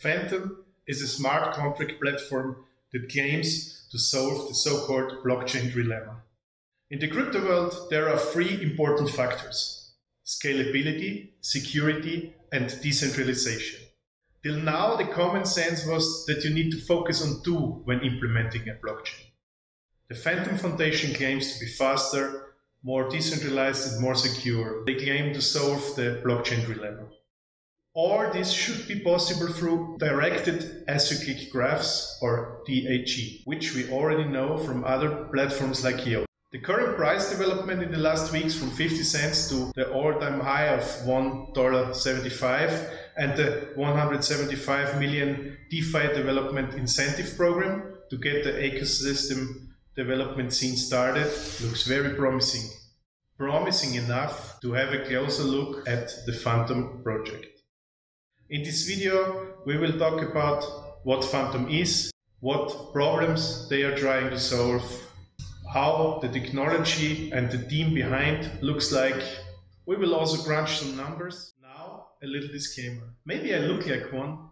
Fantom is a smart contract platform that claims to solve the so-called blockchain trilemma. In the crypto world, there are three important factors. Scalability, security, and decentralization. Till now, the common sense was that you need to focus on two when implementing a blockchain. The Fantom Foundation claims to be faster, more decentralized, and more secure. They claim to solve the blockchain trilemma. Or this should be possible through directed acyclic graphs or DAG, which we already know from other platforms like IOTA. The current price development in the last weeks from 50 cents to the all-time high of $1.75 and the 175 million DeFi development incentive program to get the ecosystem development scene started looks very promising. Promising enough to have a closer look at the Fantom project. In this video, we will talk about what Fantom is, what problems they are trying to solve, how the technology and the team behind looks like. We will also crunch some numbers. Now, a little disclaimer. Maybe I look like one,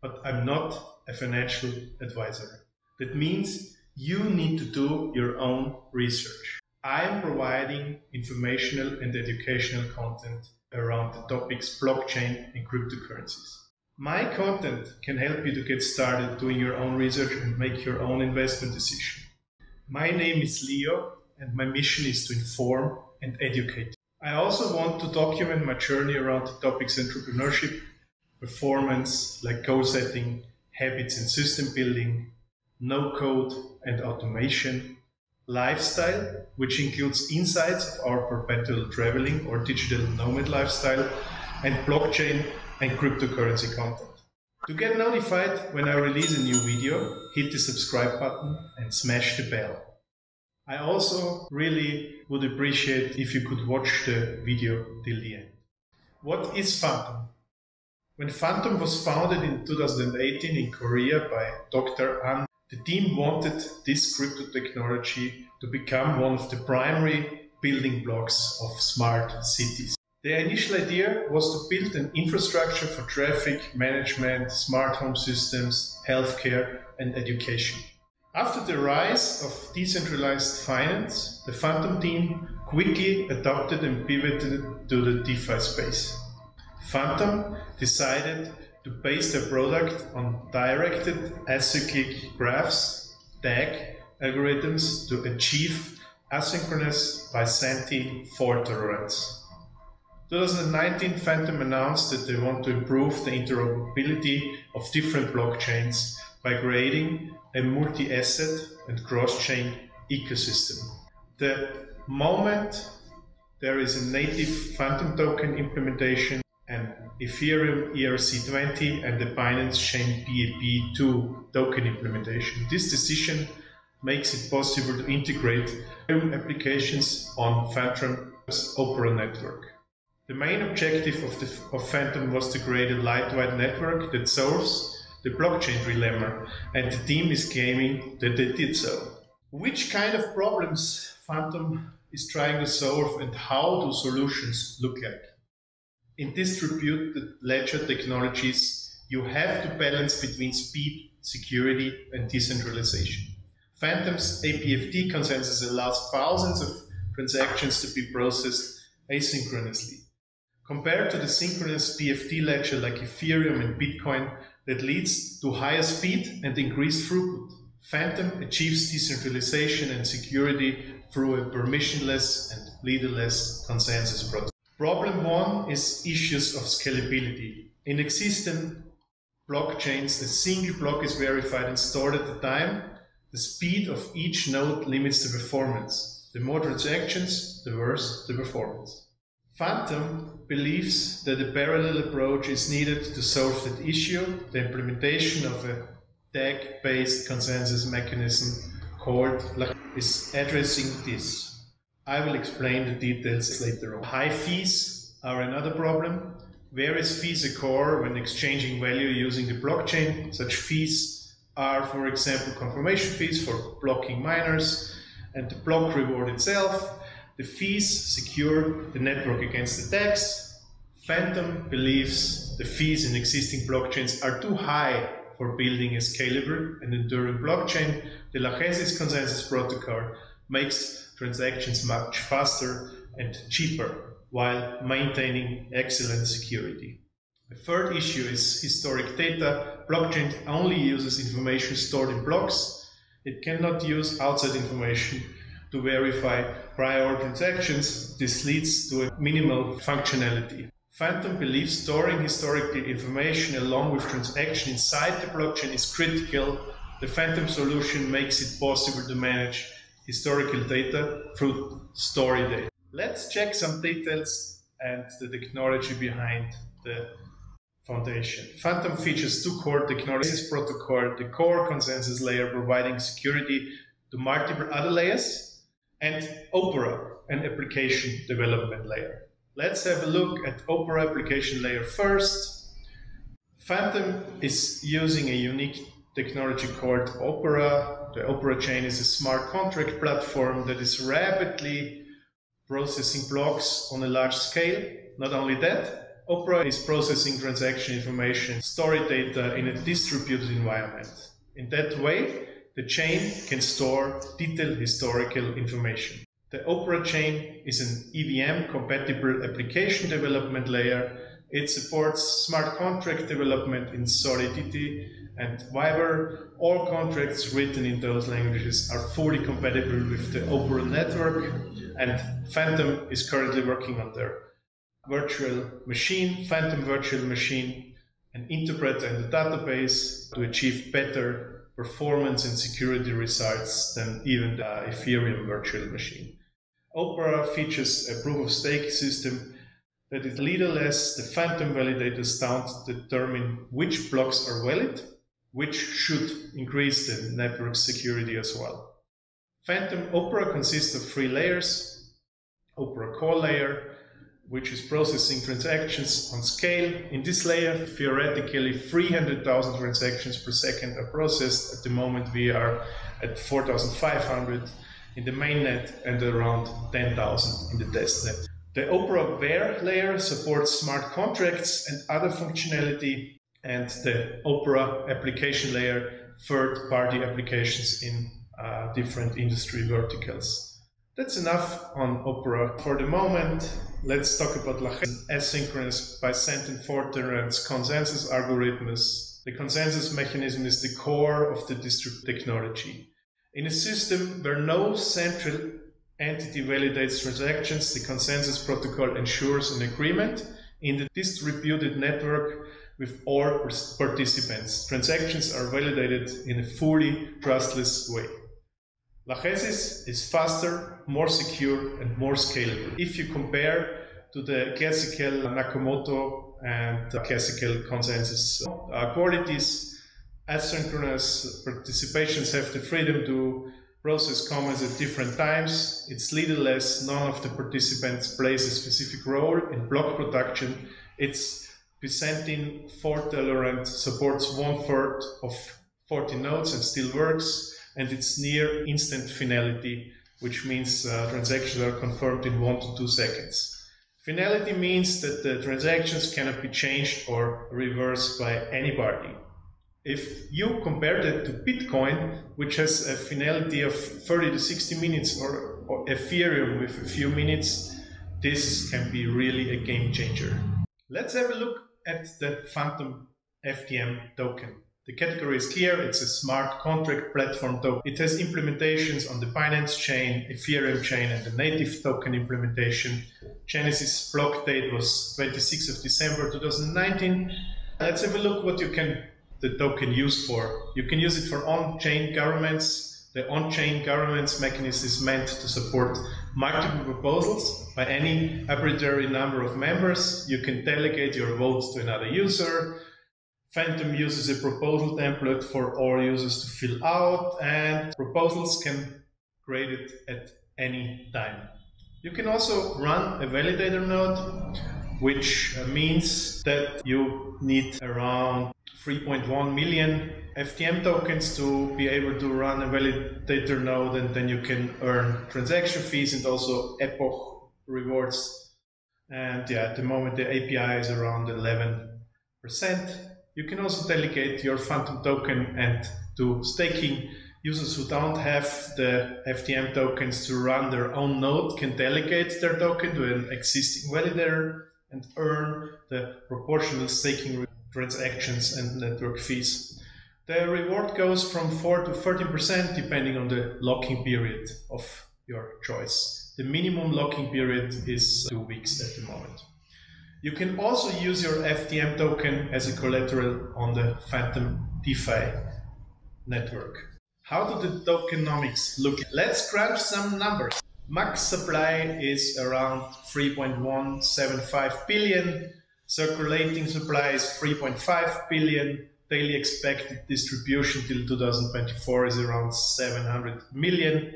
but I'm not a financial advisor. That means you need to do your own research. I am providing informational and educational content around the topics blockchain and cryptocurrencies. My content can help you to get started doing your own research and make your own investment decision. My name is Leo, and my mission is to inform and educate. I also want to document my journey around the topics entrepreneurship, performance, like goal setting, habits and system building, no code and automation, lifestyle, which includes insights of our perpetual traveling or digital nomad lifestyle, and blockchain and cryptocurrency content. To get notified when I release a new video, hit the subscribe button and smash the bell. I also really would appreciate if you could watch the video till the end. What is Fantom? When Fantom was founded in 2018 in Korea by Dr. An, the team wanted this crypto technology to become one of the primary building blocks of smart cities. The initial idea was to build an infrastructure for traffic management, smart home systems, healthcare, and education. After the rise of decentralized finance, the Fantom team quickly adopted and pivoted to the DeFi space. Fantom decided to base their product on directed acyclic graphs, DAG, algorithms to achieve asynchronous Byzantine fault tolerance. 2019, Fantom announced that they want to improve the interoperability of different blockchains by creating a multi-asset and cross-chain ecosystem. The moment there is a native Fantom token implementation and Ethereum ERC20 and the Binance Chain BEP2 token implementation, this decision makes it possible to integrate Ethereum applications on Fantom's Opera network. The main objective of, the, of Fantom was to create a lightweight network that solves the blockchain trilemma, and the team is claiming that they did so. Which kind of problems Fantom is trying to solve and how do solutions look like? In distributed ledger technologies, you have to balance between speed, security, and decentralization. Fantom's aBFT consensus allows thousands of transactions to be processed asynchronously compared to the synchronous PFT ledger like Ethereum and Bitcoin that leads to higher speed and increased throughput. Fantom achieves decentralization and security through a permissionless and leaderless consensus protocol. Problem one is issues of scalability. In existing blockchains, a single block is verified and stored at a time. The speed of each node limits the performance. The more transactions, the worse the performance. Fantom believes that a parallel approach is needed to solve that issue, the implementation of a DAG-based consensus mechanism called is addressing this. I will explain the details later on. High fees are another problem. Various fees occur when exchanging value using the blockchain. Such fees are, for example, confirmation fees for blocking miners and the block reward itself, the fees secure the network against attacks. Fantom believes the fees in existing blockchains are too high for building a scalable and enduring blockchain. The Lachesis consensus protocol makes transactions much faster and cheaper while maintaining excellent security. The third issue is historic data. Blockchain only uses information stored in blocks. It cannot use outside information to verify prior transactions. This leads to a minimal functionality. Fantom believes storing historical information along with transaction inside the blockchain is critical. The Fantom solution makes it possible to manage historical data through story data. Let's check some details and the technology behind the foundation. Fantom features two core technologies protocol, the core consensus layer providing security to multiple other layers, and Opera, an application development layer. Let's have a look at Opera application layer first. Fantom is using a unique technology called Opera. The Opera chain is a smart contract platform that is rapidly processing blocks on a large scale. Not only that, Opera is processing transaction information, story data in a distributed environment. In that way, the chain can store detailed historical information. The Opera chain is an EVM compatible application development layer. It supports smart contract development in Solidity and Vyper. All contracts written in those languages are fully compatible with the Opera network, and Fantom is currently working on their virtual machine, Fantom virtual machine, an interpreter and a database to achieve better performance and security results than even the Ethereum virtual machine. Opera features a proof of stake system that is leaderless. The Fantom validators don't determine which blocks are valid, which should increase the network security as well. Fantom Opera consists of three layers. Opera core layer, which is processing transactions on scale. In this layer, theoretically 300,000 transactions per second are processed. At the moment, we are at 4,500 in the mainnet and around 10,000 in the testnet. The Opera layer supports smart contracts and other functionality, and the Opera application layer, third party applications in uh, different industry verticals. That's enough on Opera for the moment. Let's talk about Lachesis asynchronous Byzantine fault tolerance consensus algorithms. The consensus mechanism is the core of the distributed technology. In a system where no central entity validates transactions, the consensus protocol ensures an agreement in the distributed network with all participants. Transactions are validated in a fully trustless way. Lachesis is faster, more secure, and more scalable. If you compare to the classical Nakamoto and classical consensus qualities, asynchronous participations have the freedom to process comments at different times. It's leaderless. None of the participants plays a specific role in block production. It's Byzantine fault tolerant, supports one third of 40 nodes and still works and it's near instant finality, which means uh, transactions are confirmed in one to two seconds. Finality means that the transactions cannot be changed or reversed by anybody. If you compare that to Bitcoin, which has a finality of 30 to 60 minutes, or, or Ethereum with a few minutes, this can be really a game changer. Let's have a look at the Fantom FTM token. The category is clear. It's a smart contract platform token. It has implementations on the Binance chain, Ethereum chain, and the native token implementation. Genesis block date was 26th of December 2019. Let's have a look what you can the token used for. You can use it for on-chain governments. The on-chain governments mechanism is meant to support multiple proposals by any arbitrary number of members. You can delegate your votes to another user. Fantom uses a proposal template for all users to fill out and proposals can create it at any time. You can also run a validator node, which uh, means that you need around 3.1 million FTM tokens to be able to run a validator node and then you can earn transaction fees and also epoch rewards And yeah, at the moment the API is around 11%. You can also delegate your Fantom token and do staking. Users who don't have the FTM tokens to run their own node can delegate their token to an existing validator and earn the proportional staking transactions and network fees. The reward goes from 4 to 13% depending on the locking period of your choice. The minimum locking period is two weeks at the moment. You can also use your FTM token as a collateral on the Fantom DeFi network. How do the tokenomics look? Let's crunch some numbers. Max supply is around 3.175 billion. Circulating supply is 3.5 billion. Daily expected distribution till 2024 is around 700 million.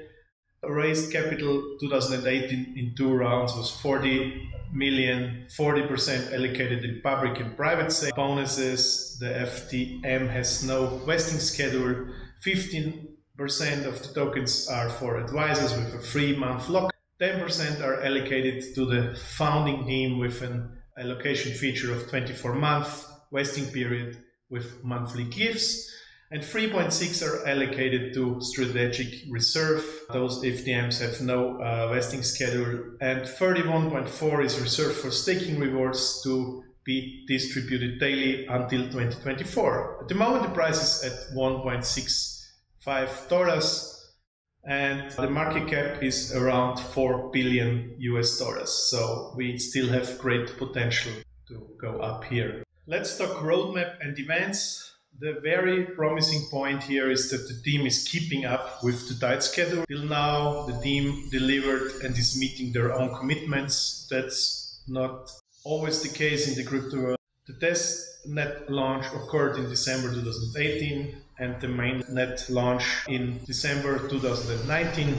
Raised capital 2018 in two rounds was 40 million, 40% allocated in public and private sector bonuses. The FTM has no vesting schedule. 15% of the tokens are for advisors with a three month lock. 10% are allocated to the founding team with an allocation feature of 24 month vesting period with monthly gifts and 3.6 are allocated to strategic reserve. Those FTMs have no uh, vesting schedule, and 31.4 is reserved for staking rewards to be distributed daily until 2024. At the moment, the price is at 1.65 dollars. And the market cap is around 4 billion US dollars. So we still have great potential to go up here. Let's talk roadmap and events. The very promising point here is that the team is keeping up with the tight schedule. Till now, the team delivered and is meeting their own commitments. That's not always the case in the crypto world. The test net launch occurred in December 2018 and the mainnet launch in December 2019.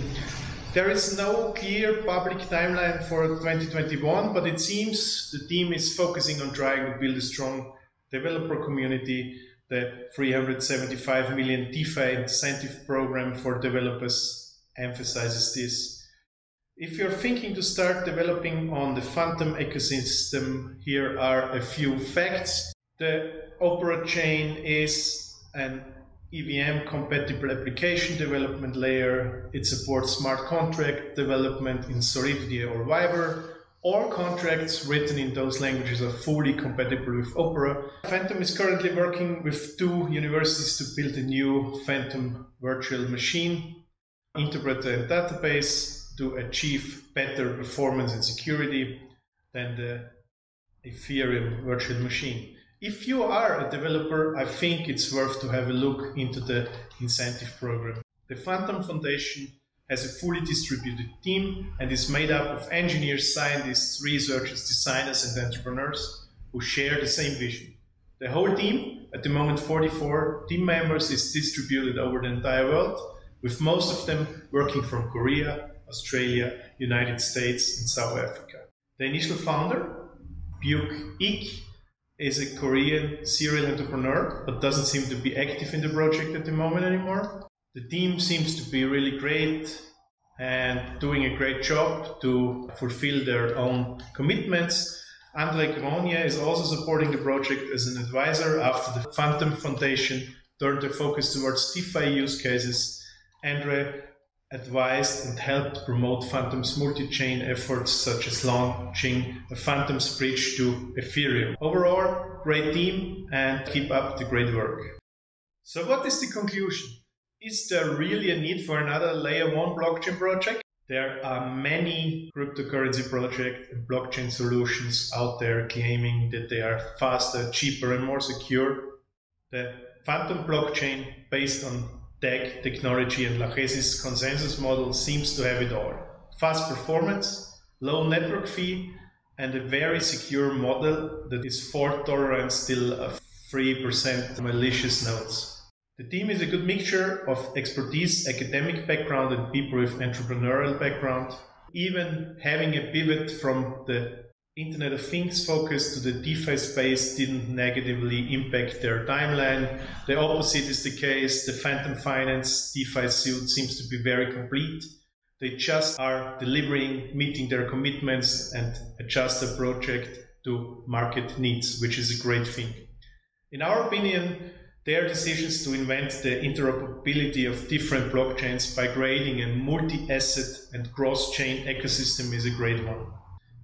There is no clear public timeline for 2021, but it seems the team is focusing on trying to build a strong developer community the 375 million DeFi incentive program for developers emphasizes this. If you're thinking to start developing on the Fantom ecosystem, here are a few facts. The Opera chain is an EVM compatible application development layer. It supports smart contract development in Solidity or Vyper. All contracts written in those languages are fully compatible with Opera. Fantom is currently working with two universities to build a new Fantom virtual machine, interpreter and database to achieve better performance and security than the Ethereum virtual machine. If you are a developer, I think it's worth to have a look into the incentive program. The Fantom Foundation has a fully distributed team and is made up of engineers, scientists, researchers, designers, and entrepreneurs who share the same vision. The whole team, at the moment 44 team members, is distributed over the entire world, with most of them working from Korea, Australia, United States, and South Africa. The initial founder, Byung Ik, is a Korean serial entrepreneur, but doesn't seem to be active in the project at the moment anymore. The team seems to be really great and doing a great job to fulfill their own commitments. Andre Cronje is also supporting the project as an advisor after the Fantom Foundation turned their focus towards DeFi use cases. Andre advised and helped promote Fantom's multi-chain efforts such as launching a Fantom's bridge to Ethereum. Overall, great team and keep up the great work. So what is the conclusion? Is there really a need for another layer one blockchain project? There are many cryptocurrency projects and blockchain solutions out there claiming that they are faster, cheaper, and more secure. The Fantom blockchain, based on DAG technology and Lachesis consensus model, seems to have it all. Fast performance, low network fee, and a very secure model that is fault tolerant, still a 3% malicious nodes. The team is a good mixture of expertise, academic background, and people with entrepreneurial background. Even having a pivot from the Internet of Things focus to the DeFi space didn't negatively impact their timeline. The opposite is the case. The Fantom Finance DeFi suit seems to be very complete. They just are delivering, meeting their commitments and adjust the project to market needs, which is a great thing. In our opinion, their decisions to invent the interoperability of different blockchains by creating a multi-asset and cross-chain ecosystem is a great one.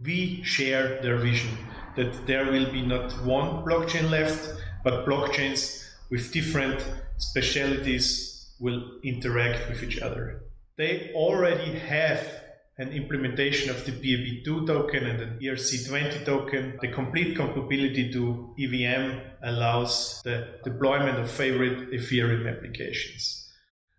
We share their vision that there will be not one blockchain left, but blockchains with different specialities will interact with each other. They already have an implementation of the BEP2 token and an ERC20 token. The complete compatibility to EVM allows the deployment of favorite Ethereum applications.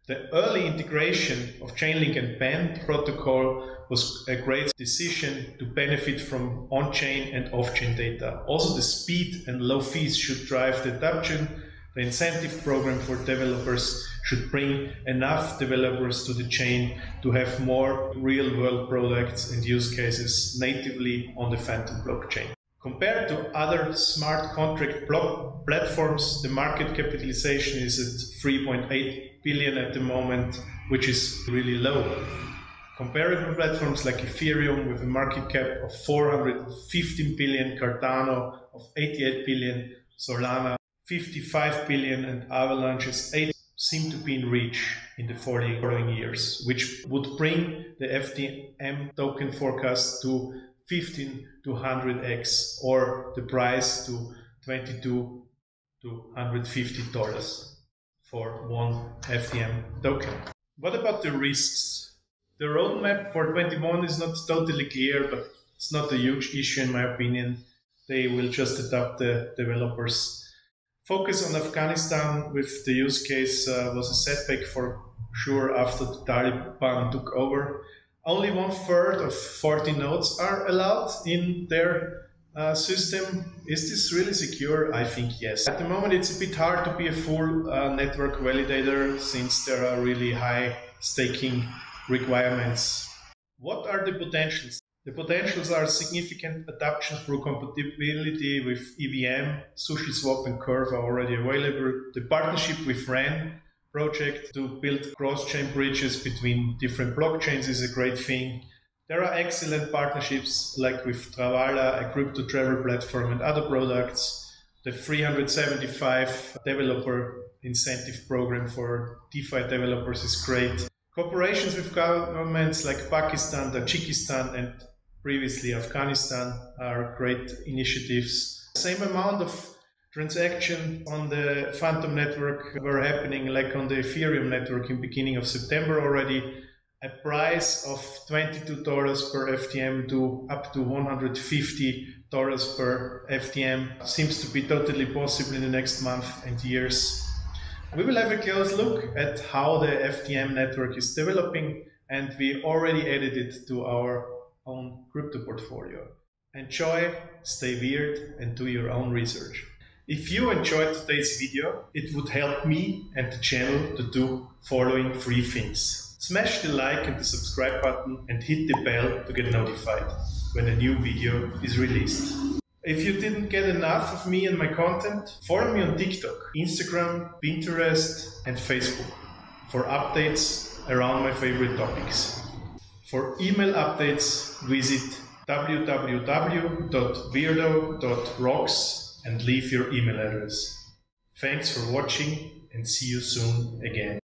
The early integration of Chainlink and Band protocol was a great decision to benefit from on-chain and off-chain data. Also, the speed and low fees should drive the adoption. The incentive program for developers should bring enough developers to the chain to have more real world products and use cases natively on the Fantom blockchain. Compared to other smart contract block platforms, the market capitalization is at 3.8 billion at the moment, which is really low. Comparable platforms like Ethereum with a market cap of 415 billion, Cardano of 88 billion, Solana 55 billion, and Avalanche's 8 seem to be in reach in the following years, which would bring the FTM token forecast to 15 to 100x or the price to 22 to 150 dollars for one FTM token. What about the risks? The roadmap for 21 is not totally clear, but it's not a huge issue in my opinion. They will just adopt the developers focus on Afghanistan with the use case uh, was a setback for sure after the Taliban took over. Only one third of 40 nodes are allowed in their uh, system. Is this really secure? I think yes. At the moment, it's a bit hard to be a full uh, network validator since there are really high staking requirements. What are the potentials? The potentials are significant adoption through compatibility with EVM, SushiSwap and Curve are already available. The partnership with REN project to build cross-chain bridges between different blockchains is a great thing. There are excellent partnerships like with Travala, a crypto travel platform and other products. The 375 developer incentive program for DeFi developers is great. Cooperations with governments like Pakistan, Tajikistan, and previously Afghanistan are great initiatives. Same amount of transaction on the Fantom network were happening like on the Ethereum network in beginning of September already. A price of $22 per FTM to up to $150 per FTM seems to be totally possible in the next month and years. We will have a close look at how the FTM network is developing and we already added it to our own crypto portfolio. Enjoy, stay weird, and do your own research. If you enjoyed today's video, it would help me and the channel to do following three things. Smash the like and the subscribe button and hit the bell to get notified when a new video is released. If you didn't get enough of me and my content, follow me on TikTok, Instagram, Pinterest, and Facebook for updates around my favorite topics. For email updates, visit www.weirdo.rocks and leave your email address. Thanks for watching and see you soon again.